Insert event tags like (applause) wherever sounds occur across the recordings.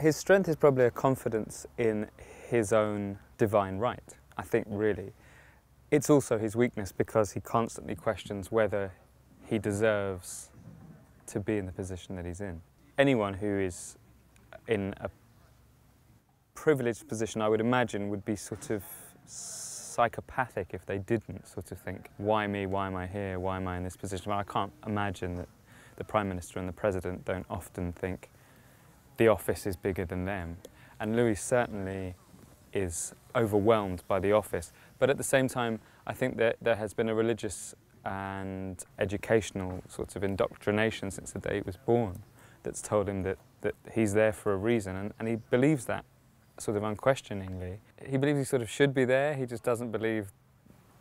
His strength is probably a confidence in his own divine right, I think, really. It's also his weakness because he constantly questions whether he deserves to be in the position that he's in. Anyone who is in a privileged position, I would imagine, would be sort of psychopathic if they didn't sort of think, why me, why am I here, why am I in this position? Well, I can't imagine that the Prime Minister and the President don't often think the office is bigger than them. And Louis certainly is overwhelmed by the office. But at the same time, I think that there has been a religious and educational sort of indoctrination since the day he was born that's told him that, that he's there for a reason. And, and he believes that sort of unquestioningly. He believes he sort of should be there, he just doesn't believe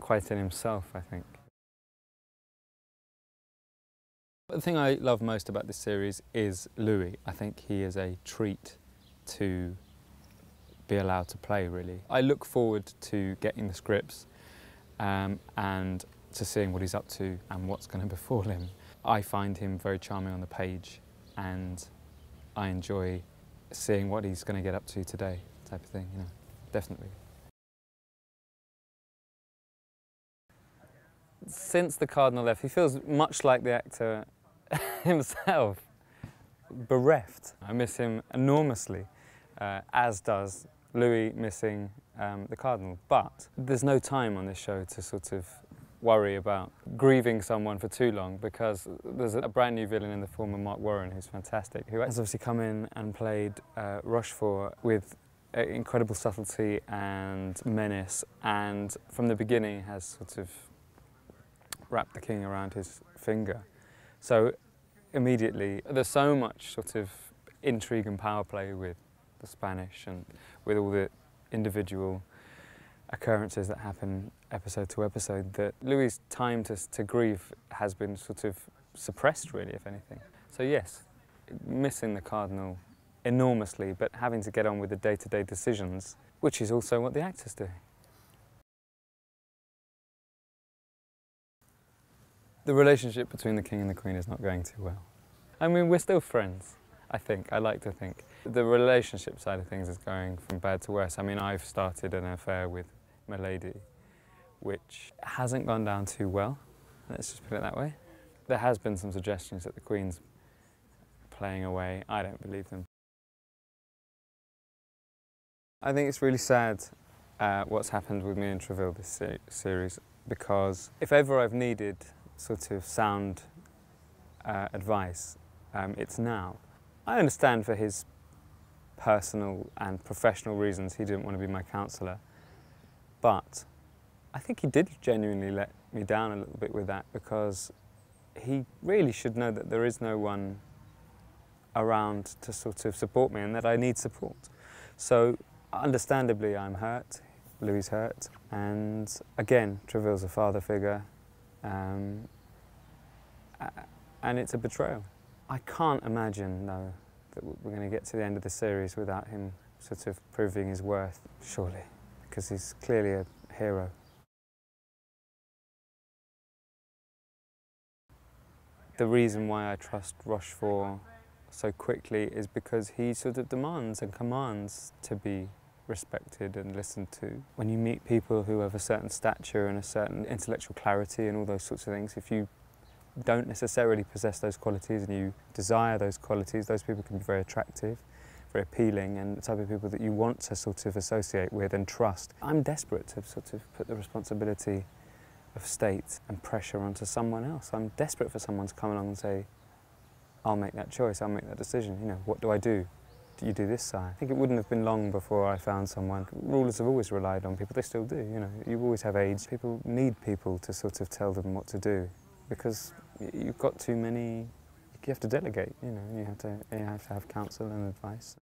quite in himself, I think. The thing I love most about this series is Louis. I think he is a treat to be allowed to play, really. I look forward to getting the scripts um, and to seeing what he's up to and what's going (laughs) to befall him. I find him very charming on the page and I enjoy seeing what he's going to get up to today, type of thing, you know, definitely. Since the Cardinal left, he feels much like the actor (laughs) himself, bereft. I miss him enormously, uh, as does Louis missing um, the Cardinal. But there's no time on this show to sort of worry about grieving someone for too long because there's a brand new villain in the form of Mark Warren who's fantastic, who has obviously come in and played uh, Rochefort with incredible subtlety and menace and from the beginning has sort of wrapped the king around his finger. So immediately there's so much sort of intrigue and power play with the Spanish and with all the individual occurrences that happen episode to episode that Louis' time to, to grieve has been sort of suppressed really, if anything. So yes, missing the Cardinal enormously, but having to get on with the day-to-day -day decisions, which is also what the actors do. The relationship between the King and the Queen is not going too well. I mean, we're still friends. I think, I like to think. The relationship side of things is going from bad to worse. I mean, I've started an affair with my lady, which hasn't gone down too well, let's just put it that way. There has been some suggestions that the Queen's playing away. I don't believe them. I think it's really sad uh, what's happened with me and Treville this se series because if ever I've needed sort of sound uh, advice, um, it's now. I understand for his personal and professional reasons he didn't want to be my counsellor, but I think he did genuinely let me down a little bit with that because he really should know that there is no one around to sort of support me and that I need support. So understandably I'm hurt, Louis hurt, and again, Treville's a father figure, um, and it's a betrayal. I can't imagine, though, that we're going to get to the end of the series without him sort of proving his worth, surely, because he's clearly a hero. The reason why I trust Rochefort so quickly is because he sort of demands and commands to be respected and listened to. When you meet people who have a certain stature and a certain intellectual clarity and all those sorts of things, if you don't necessarily possess those qualities and you desire those qualities, those people can be very attractive, very appealing and the type of people that you want to sort of associate with and trust. I'm desperate to sort of put the responsibility of state and pressure onto someone else. I'm desperate for someone to come along and say, I'll make that choice, I'll make that decision. You know, what do I do? You do this side? I think it wouldn't have been long before I found someone. Rulers have always relied on people, they still do, you know. You always have aides. People need people to sort of tell them what to do because you've got too many, you have to delegate, you know, you have to, you have to have counsel and advice.